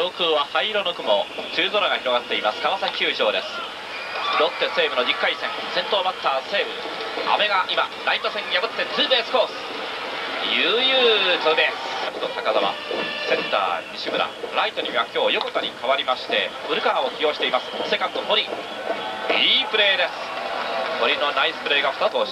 上空は灰色の雲梅雨空が広がっています。川崎球場です。ロッテ西武の10回戦。先頭バッター西武阿部が今ライト線破ってツーベースコース。悠々とです。高澤センター西村ライトには今日横田に代わりまして古川を起用しています。セカンド堀。いいプレーです。堀のナイスプレーが2つ。